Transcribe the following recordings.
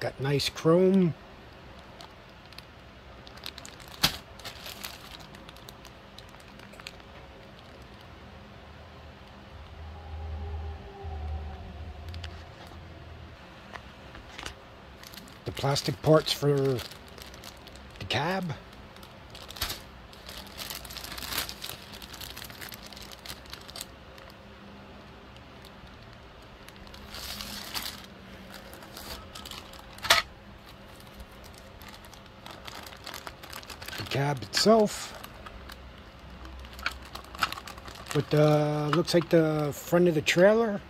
Got nice chrome. The plastic parts for the cab. Cab itself. With uh, the, looks like the front of the trailer.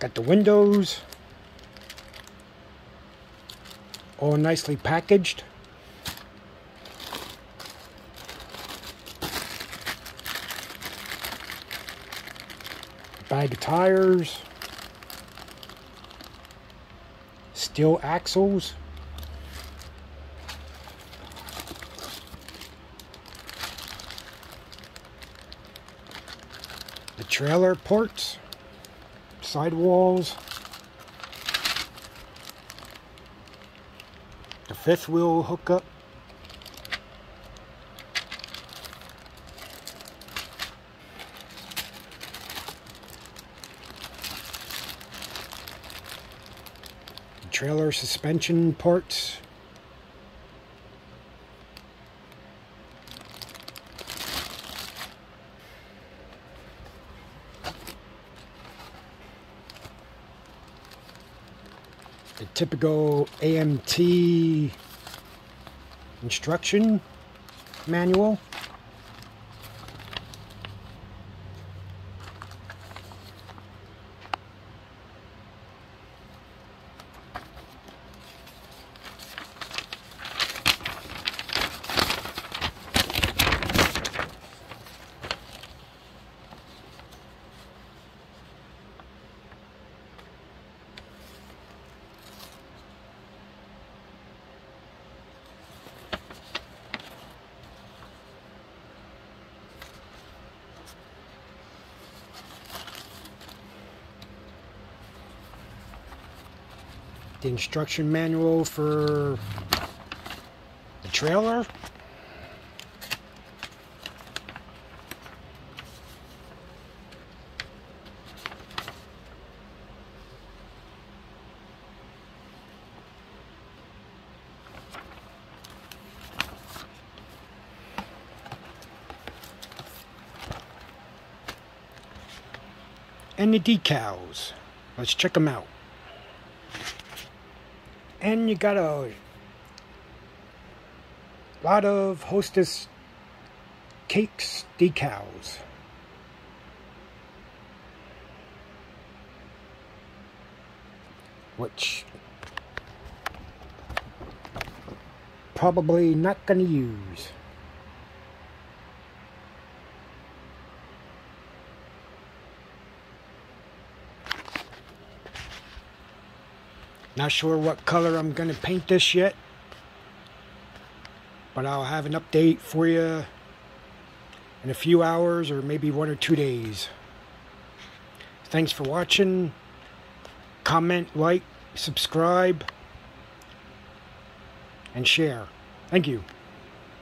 Got the windows. All nicely packaged. Bag of tires. Steel axles. The trailer ports, sidewalls, the fifth wheel hookup, trailer suspension parts. The typical AMT instruction manual. The instruction manual for the trailer. And the decals. Let's check them out and you got a lot of hostess cakes decals. Which probably not gonna use Not sure what color I'm going to paint this yet. But I'll have an update for you in a few hours or maybe one or two days. Thanks for watching. Comment, like, subscribe, and share. Thank you.